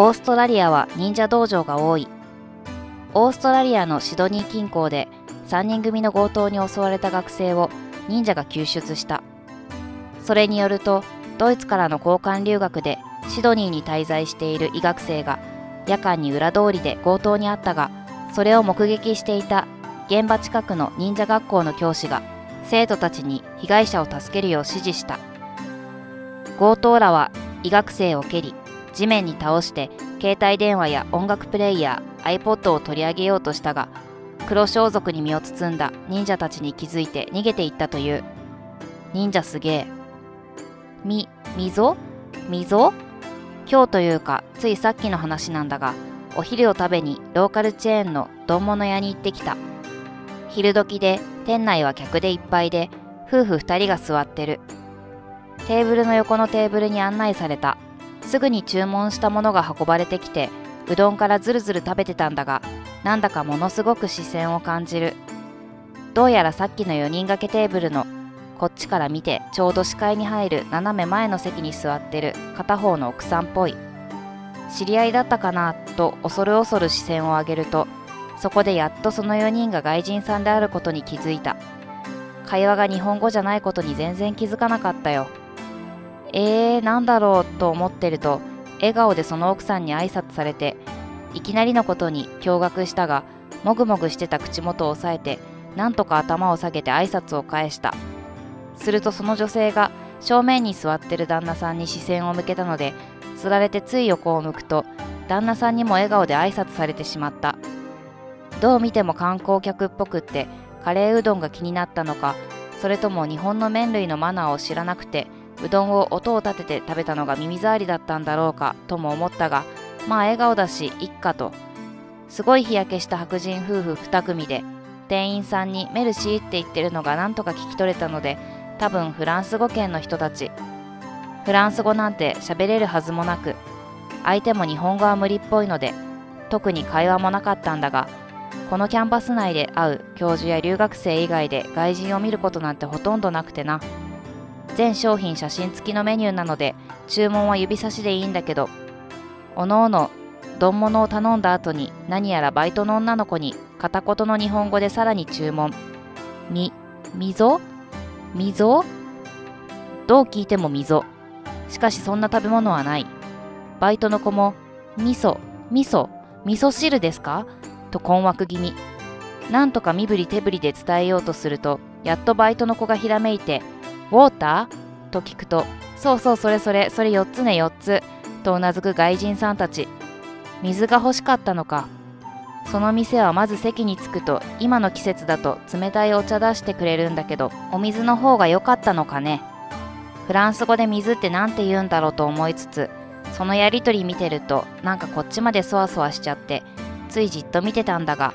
オーストラリアは忍者道場が多い。オーストラリアのシドニー近郊で3人組の強盗に襲われた学生を忍者が救出した。それによるとドイツからの交換留学でシドニーに滞在している医学生が夜間に裏通りで強盗にあったがそれを目撃していた現場近くの忍者学校の教師が生徒たちに被害者を助けるよう指示した。強盗らは医学生を蹴り地面に倒して携帯電話や音楽プレイヤー iPod を取り上げようとしたが黒装束に身を包んだ忍者たちに気づいて逃げていったという。忍者すげえ。み、溝？溝？今日というかついさっきの話なんだがお昼を食べにローカルチェーンの丼物屋に行ってきた。昼時で店内は客でいっぱいで夫婦2人が座ってる。テーブルの横のテーブルに案内された。すぐに注文したものが運ばれてきてうどんからずるずる食べてたんだがなんだかものすごく視線を感じる。どうやらさっきの4人掛けテーブルのこっちから見てちょうど視界に入る斜め前の席に座ってる片方の奥さんっぽい。知り合いだったかなと恐る恐る視線を上げるとそこでやっとその4人が外人さんであることに気づいた。会話が日本語じゃないことに全然気づかなかったよ。えー、なんだろうと思ってると笑顔でその奥さんに挨拶されていきなりのことに驚愕したがもぐもぐしてた口元を押さえてなんとか頭を下げて挨拶を返した。するとその女性が正面に座ってる旦那さんに視線を向けたのでつられてつい横を向くと旦那さんにも笑顔で挨拶されてしまった。どう見ても観光客っぽくってカレーうどんが気になったのかそれとも日本の麺類のマナーを知らなくてうどんを音を立てて食べたのが耳障りだったんだろうかとも思ったがまあ笑顔だしいっかとすごい日焼けした白人夫婦2組で店員さんにメルシーって言ってるのがなんとか聞き取れたので多分フランス語圏の人たちフランス語なんて喋れるはずもなく相手も日本語は無理っぽいので特に会話もなかったんだがこのキャンパス内で会う教授や留学生以外で外人を見ることなんてほとんどなくてな。全商品写真付きのメニューなので注文は指差しでいいんだけどおのおの丼物を頼んだ後に何やらバイトの女の子に片言の日本語でさらに注文。み、溝？溝？どう聞いても溝。しかしそんな食べ物はない。バイトの子も味噌、味噌、味噌汁ですか？と困惑気味。なんとか身振り手振りで伝えようとするとやっとバイトの子がひらめいてウォーターと聞くと、そうそうそれそれ、それ4つね4つ、とうなずく外人さんたち。水が欲しかったのか。その店はまず席に着くと、今の季節だと冷たいお茶出してくれるんだけど、お水の方が良かったのかね。フランス語で水って何て言うんだろうと思いつつ、そのやりとり見てると、なんかこっちまでそわそわしちゃって、ついじっと見てたんだが、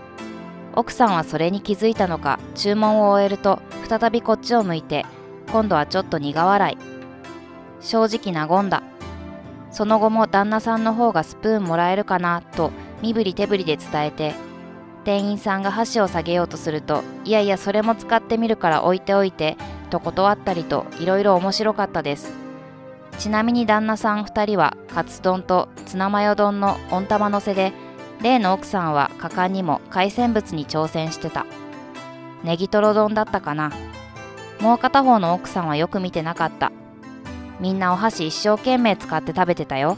奥さんはそれに気づいたのか、注文を終えると、再びこっちを向いて、今度はちょっと苦笑い。正直和んだ。その後も旦那さんの方がスプーンもらえるかなと身振り手振りで伝えて店員さんが箸を下げようとするといやいやそれも使ってみるから置いておいてと断ったりといろいろ面白かったです。ちなみに旦那さん2人はカツ丼とツナマヨ丼の温玉のせで例の奥さんは果敢にも海鮮物に挑戦してた。ネギトロ丼だったかな。もう片方の奥さんはよく見てなかった。みんなお箸一生懸命使って食べてたよ。